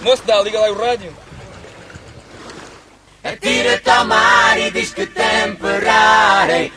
Moço, dá, liga lá o rádio. Atira-te ao mar e diz que temperarem